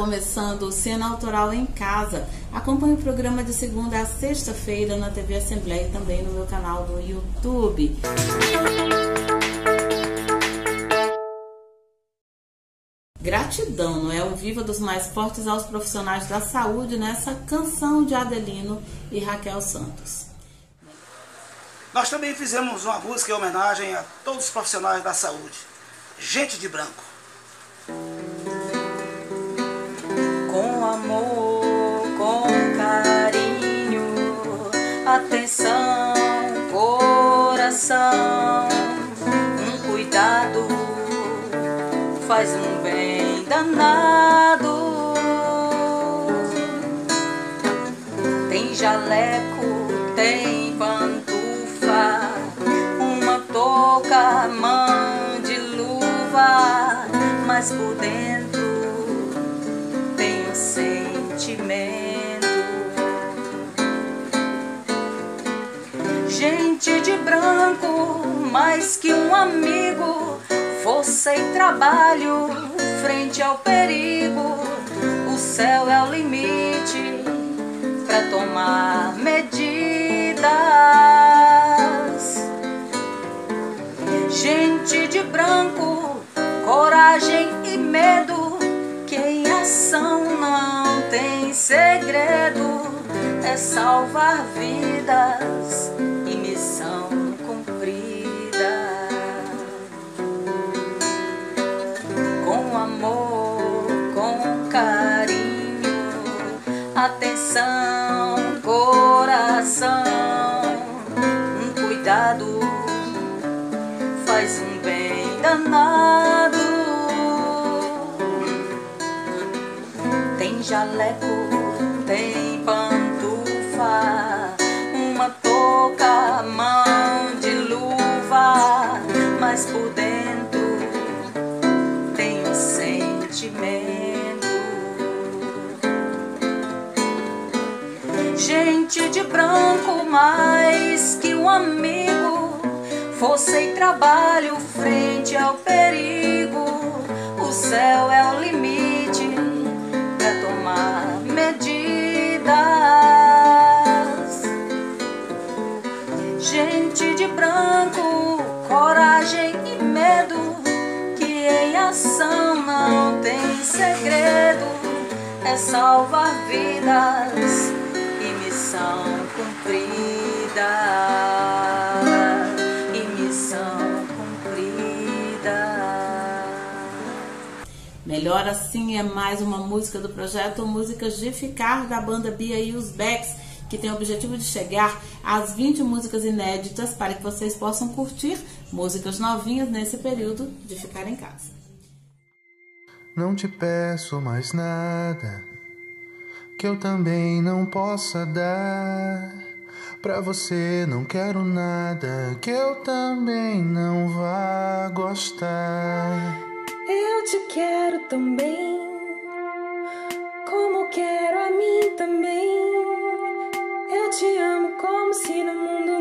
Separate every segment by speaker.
Speaker 1: começando Cena Autoral em Casa. Acompanhe o programa de segunda a sexta-feira na TV Assembleia e também no meu canal do YouTube. Gratidão, não é? O Viva dos Mais Fortes aos profissionais da saúde nessa canção de Adelino e Raquel Santos.
Speaker 2: Nós também fizemos uma música em homenagem a todos os profissionais da saúde. Gente de branco.
Speaker 3: Atenção, coração, um cuidado faz um bem danado. Tem jaleco, tem pantufa, uma touca, mão de luva, mas por dentro branco, mais que um amigo, força e trabalho frente ao perigo. O céu é o limite para tomar medidas. Gente de branco, coragem e medo, que em ação não tem segredo, é salvar vidas atenção, coração, um cuidado faz um bem danado. Tem jaleco, Gente de branco, mais que um amigo, força trabalho frente ao perigo. O céu é o limite para tomar medidas. Gente de branco, coragem e medo, que em ação não tem segredo, é salvar vidas missão cumprida. E missão cumprida.
Speaker 1: Melhor Assim é mais uma música do projeto Músicas de Ficar da banda Bia e os Becks, que tem o objetivo de chegar às 20 músicas inéditas para que vocês possam curtir músicas novinhas nesse período de ficar em casa.
Speaker 4: Não te peço mais nada que eu também não possa dar. Pra você não quero nada que eu também não vá gostar.
Speaker 5: Eu te quero também, como quero a mim também. Eu te amo como se no mundo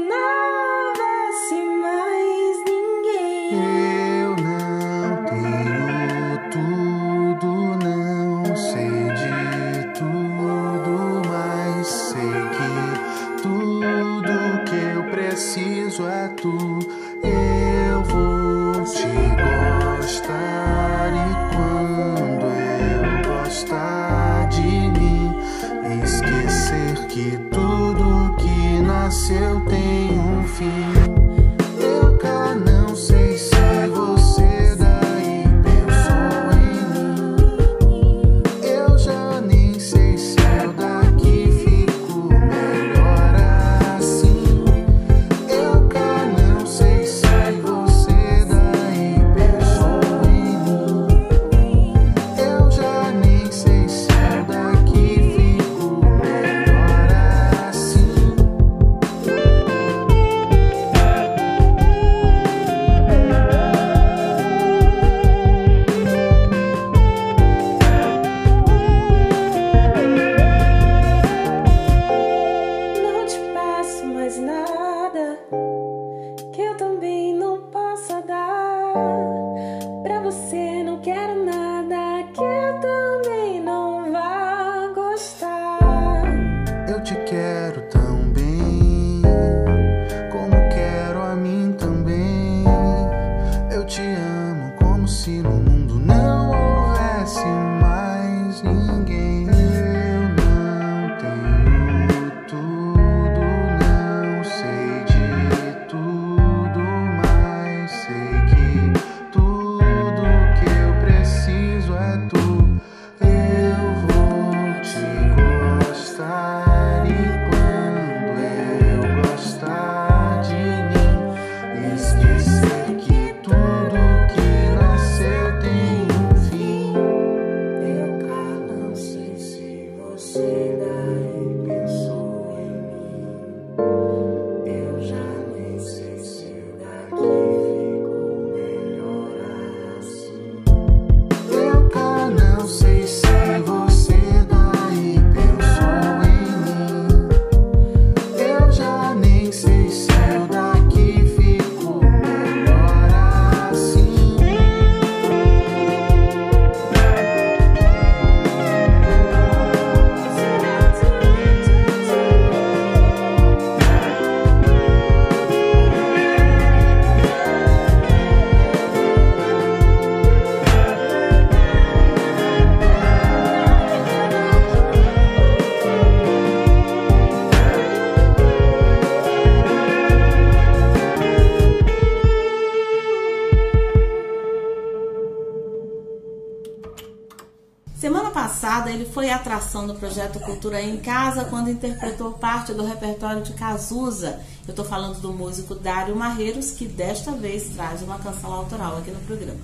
Speaker 1: foi atração do projeto Cultura em Casa quando interpretou parte do repertório de Cazuza. Eu estou falando do músico Dário Marreiros, que desta vez traz uma canção autoral aqui no programa.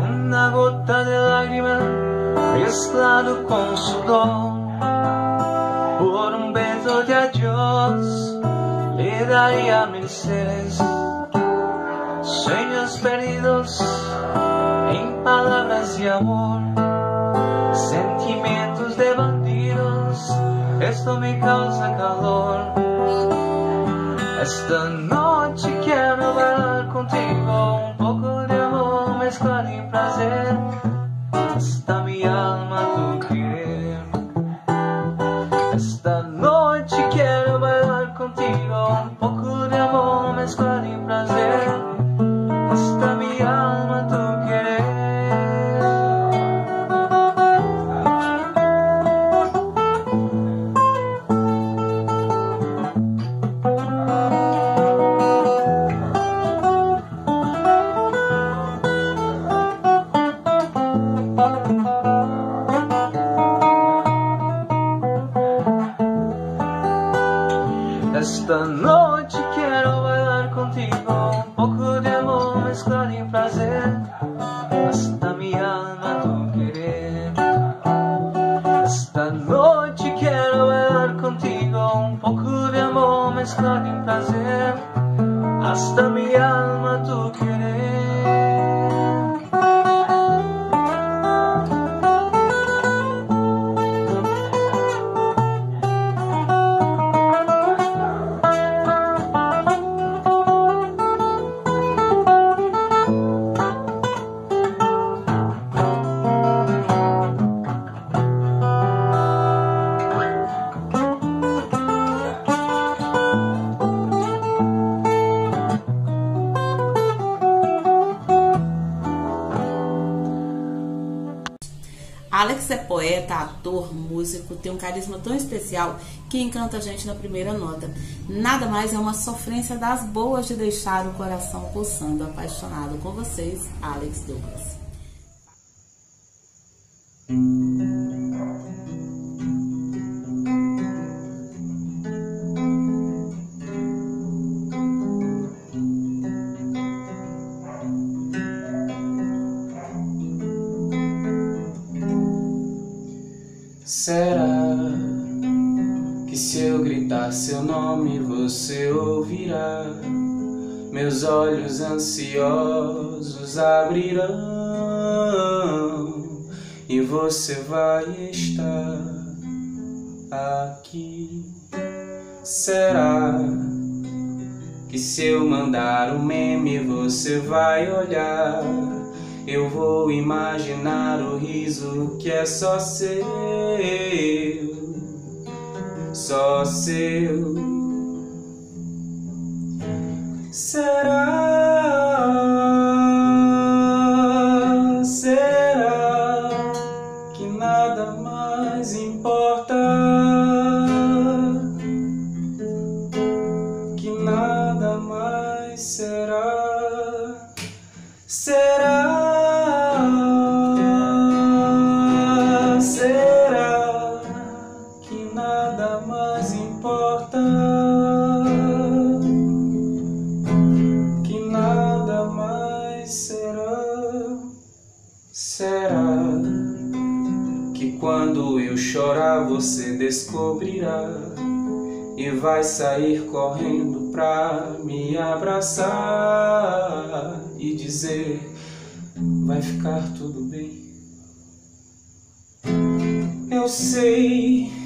Speaker 6: Una gota de lágrima mezclado con sudor. Por un beso de adiós le daría mil seres. Sueños perdidos en palabras de amor. Sentimientos de bandidos, esto me causa calor. Esta noche quiero bailar contigo Esta noche quiero bailar contigo un poco de amor mezclado en placer hasta mi alma tu querer. Esta noche quiero bailar contigo un poco de amor mezclado en placer hasta mi alma tu querer.
Speaker 1: Poeta, ator, músico, tem um carisma tão especial que encanta a gente na primeira nota. Nada mais é uma sofrência das boas de deixar o coração pulsando, apaixonado com vocês, Alex Douglas.
Speaker 2: Que se eu gritar seu nome você ouvirá? Meus olhos ansiosos abrirão e você vai estar aqui. Será que se eu mandar um meme você vai olhar? Eu vou imaginar o riso que é só seu, só seu. Que nada mais importa? Que nada mais será? Será que quando eu chorar você descobrirá e vai sair correndo pra me abraçar e dizer: vai ficar tudo bem? Eu sei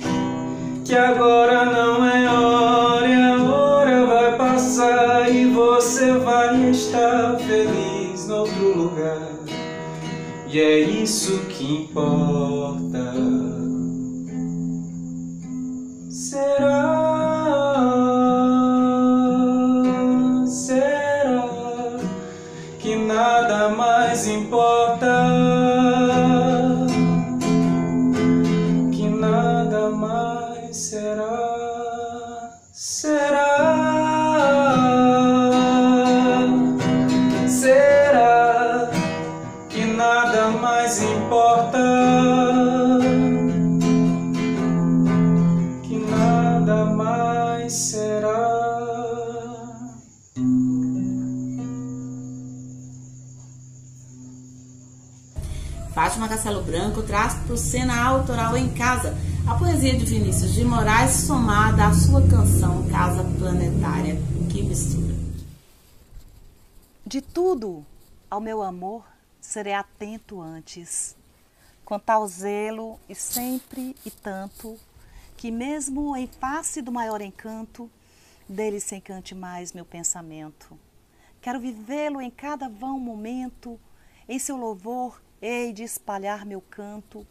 Speaker 2: que agora não é hora, e a hora vai passar e você vai estar feliz no outro lugar. E é isso que importa.
Speaker 1: Castelo Branco traz para o Cena Autoral em Casa a poesia de Vinícius de Moraes somada à sua canção Casa Planetária. Que mistura.
Speaker 7: De tudo ao meu amor serei atento antes, com tal zelo e sempre e tanto, que mesmo em face do maior encanto, dele se encante mais meu pensamento. Quero vivê-lo em cada vão momento, em seu louvor hei de espalhar meu canto,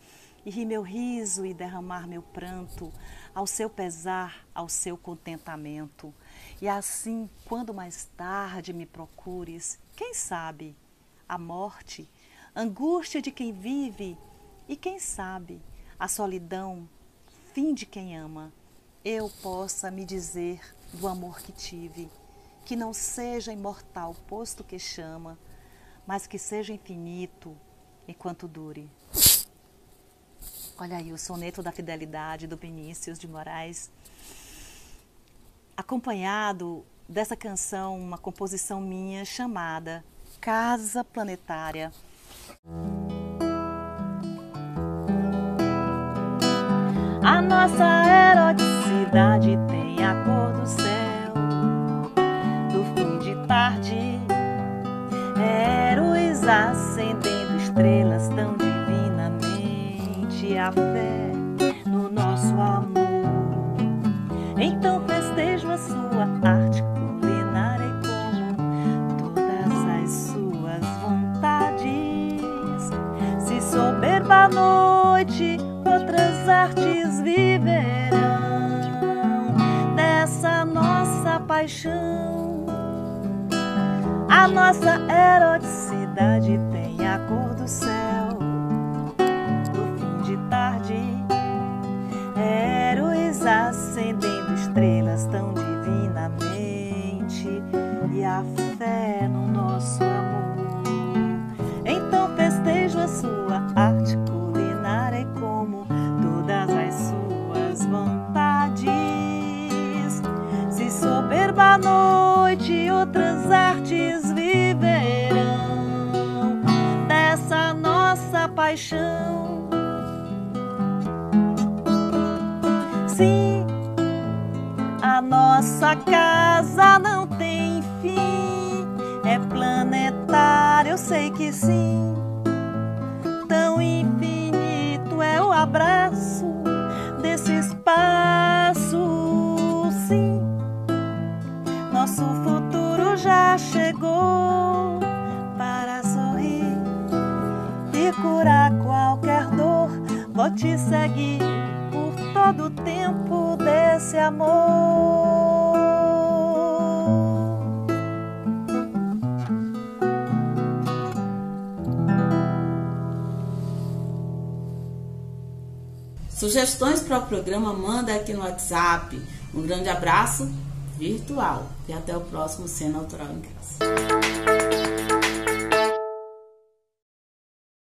Speaker 7: e rir meu riso e derramar meu pranto, ao seu pesar, ao seu contentamento. E assim, quando mais tarde me procures, quem sabe, a morte, angústia de quem vive, e quem sabe, a solidão, fim de quem ama, eu possa me dizer do amor que tive, que não seja imortal, posto que chama, mas que seja infinito enquanto dure. Olha aí o soneto da fidelidade do Vinícius de Moraes, acompanhado dessa canção, uma composição minha chamada Casa Planetária. A nossa eroticidade tem a cor do céu, do fim de tarde, heróis a fé no nosso amor. Então festejo a sua arte culinária e como todas as suas vontades. Se soberba noite, outras artes viverão dessa nossa paixão. A nossa eroticidade tem Sim, a nossa casa não tem fim, é planetária, eu sei que sim. Tão infinito é o abraço desse espaço, sim. Nosso futuro já chegou curar qualquer dor. Vou te seguir por todo o tempo desse amor.
Speaker 1: Sugestões para o programa manda aqui no WhatsApp. Um grande abraço virtual e até o próximo Cena Autoral em Casa.